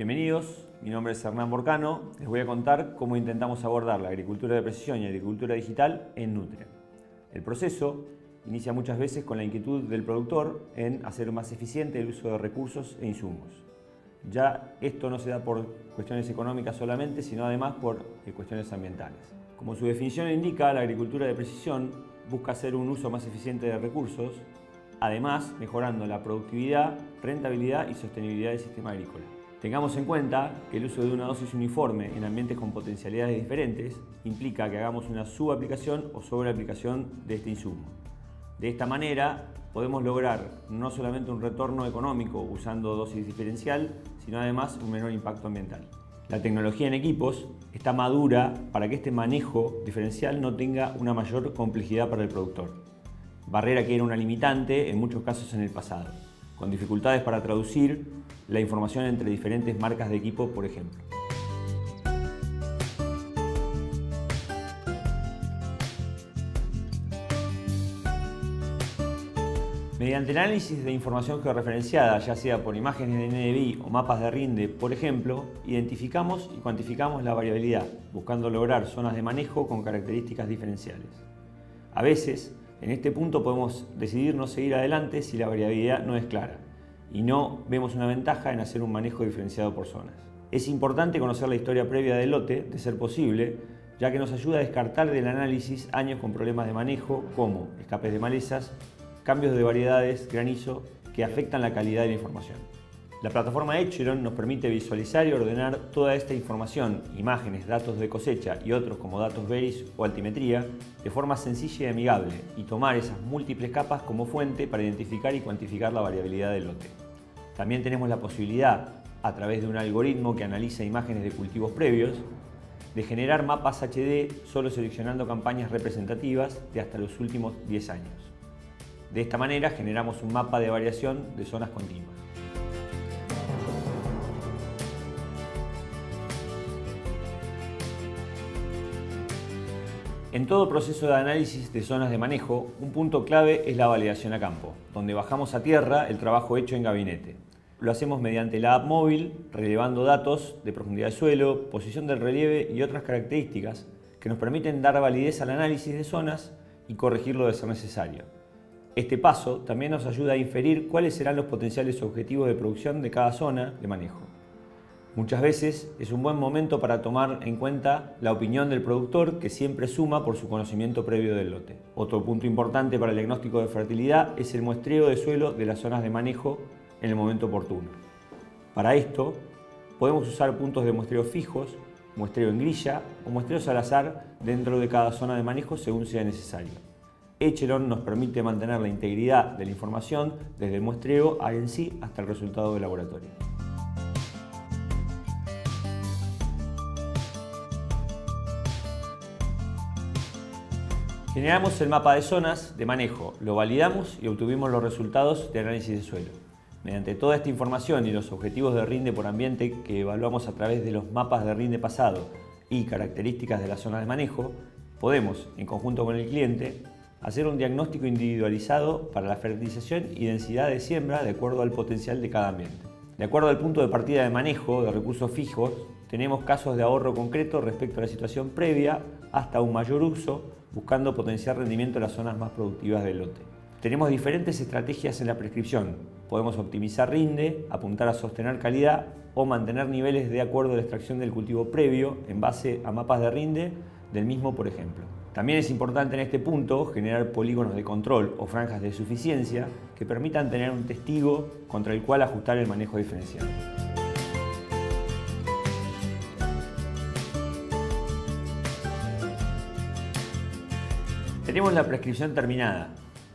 Bienvenidos, mi nombre es Hernán Borcano. Les voy a contar cómo intentamos abordar la agricultura de precisión y agricultura digital en Nutria. El proceso inicia muchas veces con la inquietud del productor en hacer más eficiente el uso de recursos e insumos. Ya esto no se da por cuestiones económicas solamente, sino además por eh, cuestiones ambientales. Como su definición indica, la agricultura de precisión busca hacer un uso más eficiente de recursos, además mejorando la productividad, rentabilidad y sostenibilidad del sistema agrícola. Tengamos en cuenta que el uso de una dosis uniforme en ambientes con potencialidades diferentes implica que hagamos una subaplicación o sobreaplicación de este insumo. De esta manera podemos lograr no solamente un retorno económico usando dosis diferencial, sino además un menor impacto ambiental. La tecnología en equipos está madura para que este manejo diferencial no tenga una mayor complejidad para el productor, barrera que era una limitante en muchos casos en el pasado, con dificultades para traducir la información entre diferentes marcas de equipo, por ejemplo. Mediante análisis de información georreferenciada, ya sea por imágenes de NDVI o mapas de rinde, por ejemplo, identificamos y cuantificamos la variabilidad, buscando lograr zonas de manejo con características diferenciales. A veces, en este punto podemos decidir no seguir adelante si la variabilidad no es clara y no vemos una ventaja en hacer un manejo diferenciado por zonas. Es importante conocer la historia previa del lote, de ser posible, ya que nos ayuda a descartar del análisis años con problemas de manejo como escapes de malezas, cambios de variedades, granizo, que afectan la calidad de la información. La plataforma Echeron nos permite visualizar y ordenar toda esta información, imágenes, datos de cosecha y otros como datos Veris o altimetría, de forma sencilla y amigable y tomar esas múltiples capas como fuente para identificar y cuantificar la variabilidad del lote. También tenemos la posibilidad, a través de un algoritmo que analiza imágenes de cultivos previos, de generar mapas HD solo seleccionando campañas representativas de hasta los últimos 10 años. De esta manera generamos un mapa de variación de zonas continuas. En todo proceso de análisis de zonas de manejo, un punto clave es la validación a campo, donde bajamos a tierra el trabajo hecho en gabinete. Lo hacemos mediante la app móvil, relevando datos de profundidad de suelo, posición del relieve y otras características que nos permiten dar validez al análisis de zonas y corregirlo de ser necesario. Este paso también nos ayuda a inferir cuáles serán los potenciales objetivos de producción de cada zona de manejo. Muchas veces es un buen momento para tomar en cuenta la opinión del productor que siempre suma por su conocimiento previo del lote. Otro punto importante para el diagnóstico de fertilidad es el muestreo de suelo de las zonas de manejo en el momento oportuno. Para esto podemos usar puntos de muestreo fijos, muestreo en grilla o muestreos al azar dentro de cada zona de manejo según sea necesario. Echelon nos permite mantener la integridad de la información desde el muestreo en sí hasta el resultado del laboratorio. Generamos el mapa de zonas de manejo, lo validamos y obtuvimos los resultados de análisis de suelo. Mediante toda esta información y los objetivos de rinde por ambiente que evaluamos a través de los mapas de rinde pasado y características de la zona de manejo, podemos, en conjunto con el cliente, hacer un diagnóstico individualizado para la fertilización y densidad de siembra de acuerdo al potencial de cada ambiente. De acuerdo al punto de partida de manejo de recursos fijos, tenemos casos de ahorro concreto respecto a la situación previa hasta un mayor uso, buscando potenciar rendimiento en las zonas más productivas del lote. Tenemos diferentes estrategias en la prescripción. Podemos optimizar rinde, apuntar a sostener calidad o mantener niveles de acuerdo a la extracción del cultivo previo en base a mapas de rinde del mismo, por ejemplo. También es importante en este punto generar polígonos de control o franjas de suficiencia que permitan tener un testigo contra el cual ajustar el manejo diferencial. Tenemos la prescripción terminada.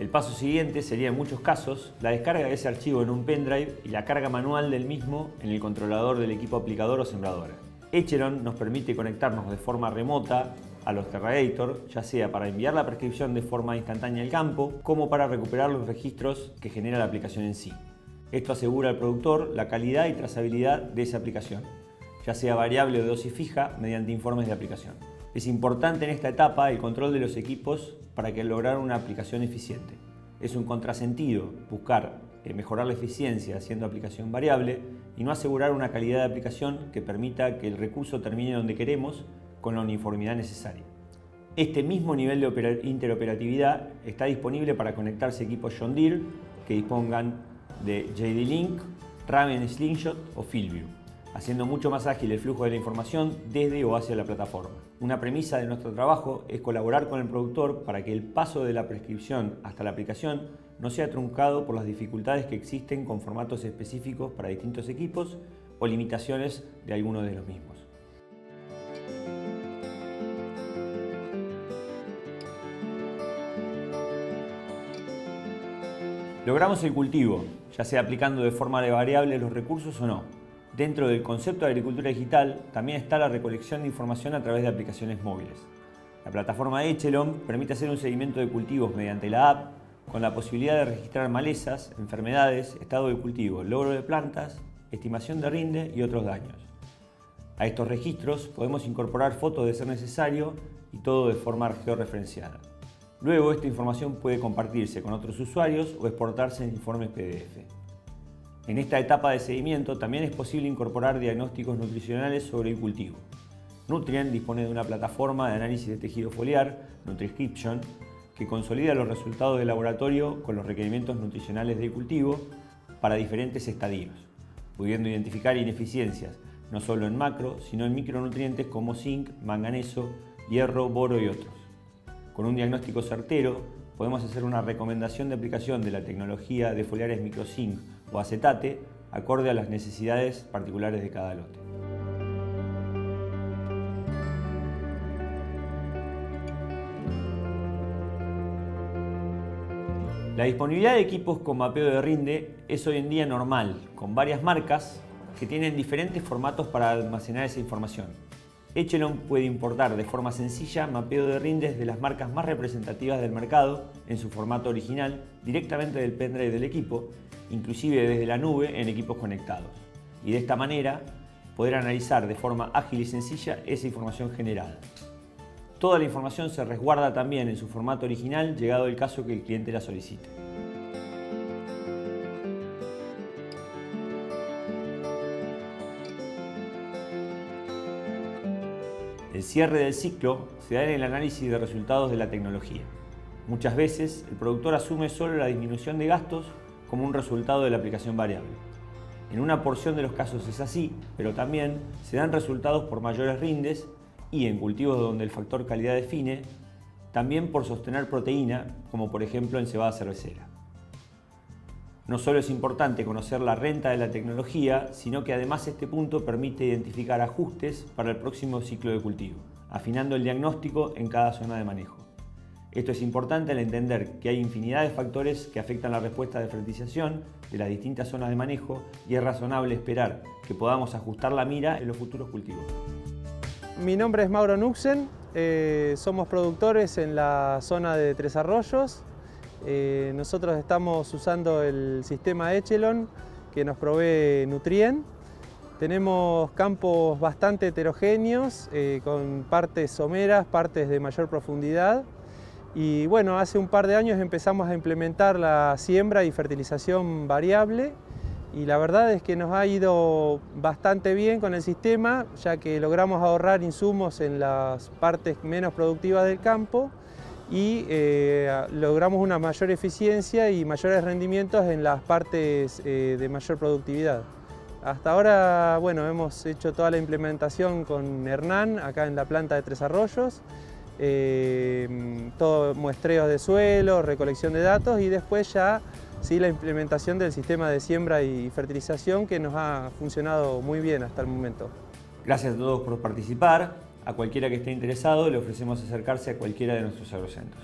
El paso siguiente sería en muchos casos la descarga de ese archivo en un pendrive y la carga manual del mismo en el controlador del equipo aplicador o sembradora. Echeron nos permite conectarnos de forma remota a los Terragator, ya sea para enviar la prescripción de forma instantánea al campo, como para recuperar los registros que genera la aplicación en sí. Esto asegura al productor la calidad y trazabilidad de esa aplicación, ya sea variable o de dosis fija, mediante informes de aplicación. Es importante en esta etapa el control de los equipos para que lograr una aplicación eficiente. Es un contrasentido buscar eh, mejorar la eficiencia haciendo aplicación variable y no asegurar una calidad de aplicación que permita que el recurso termine donde queremos con la uniformidad necesaria. Este mismo nivel de interoperatividad está disponible para conectarse equipos John Deere que dispongan de JD Link, Raven Slingshot o Fieldview, haciendo mucho más ágil el flujo de la información desde o hacia la plataforma. Una premisa de nuestro trabajo es colaborar con el productor para que el paso de la prescripción hasta la aplicación no sea truncado por las dificultades que existen con formatos específicos para distintos equipos o limitaciones de alguno de los mismos. Logramos el cultivo, ya sea aplicando de forma variable los recursos o no. Dentro del concepto de agricultura digital también está la recolección de información a través de aplicaciones móviles. La plataforma Echelon permite hacer un seguimiento de cultivos mediante la app con la posibilidad de registrar malezas, enfermedades, estado de cultivo, logro de plantas, estimación de rinde y otros daños. A estos registros podemos incorporar fotos de ser necesario y todo de forma georreferenciada. Luego esta información puede compartirse con otros usuarios o exportarse en informes PDF. En esta etapa de seguimiento también es posible incorporar diagnósticos nutricionales sobre el cultivo. Nutrien dispone de una plataforma de análisis de tejido foliar, Nutriscription, que consolida los resultados del laboratorio con los requerimientos nutricionales del cultivo para diferentes estadios, pudiendo identificar ineficiencias no solo en macro, sino en micronutrientes como zinc, manganeso, hierro, boro y otros. Con un diagnóstico certero, podemos hacer una recomendación de aplicación de la tecnología de foliares microzinc o acetate acorde a las necesidades particulares de cada lote. La disponibilidad de equipos con mapeo de rinde es hoy en día normal, con varias marcas que tienen diferentes formatos para almacenar esa información. Echelon puede importar de forma sencilla mapeo de rindes de las marcas más representativas del mercado en su formato original directamente del pendrive del equipo, inclusive desde la nube en equipos conectados. Y de esta manera poder analizar de forma ágil y sencilla esa información generada. Toda la información se resguarda también en su formato original llegado el caso que el cliente la solicite. El cierre del ciclo se da en el análisis de resultados de la tecnología. Muchas veces el productor asume solo la disminución de gastos como un resultado de la aplicación variable. En una porción de los casos es así, pero también se dan resultados por mayores rindes y en cultivos donde el factor calidad define, también por sostener proteína, como por ejemplo en cebada cervecera. No solo es importante conocer la renta de la tecnología, sino que además este punto permite identificar ajustes para el próximo ciclo de cultivo, afinando el diagnóstico en cada zona de manejo. Esto es importante al entender que hay infinidad de factores que afectan la respuesta de fertilización de las distintas zonas de manejo y es razonable esperar que podamos ajustar la mira en los futuros cultivos. Mi nombre es Mauro Nuxen, eh, somos productores en la zona de Tres Arroyos, eh, nosotros estamos usando el sistema Echelon que nos provee Nutrien. Tenemos campos bastante heterogéneos, eh, con partes someras, partes de mayor profundidad. Y bueno, hace un par de años empezamos a implementar la siembra y fertilización variable y la verdad es que nos ha ido bastante bien con el sistema, ya que logramos ahorrar insumos en las partes menos productivas del campo y eh, logramos una mayor eficiencia y mayores rendimientos en las partes eh, de mayor productividad. Hasta ahora, bueno, hemos hecho toda la implementación con Hernán, acá en la planta de Tres Arroyos, eh, todo muestreo de suelo, recolección de datos y después ya sí la implementación del sistema de siembra y fertilización que nos ha funcionado muy bien hasta el momento. Gracias a todos por participar. A cualquiera que esté interesado le ofrecemos acercarse a cualquiera de nuestros agrocentros.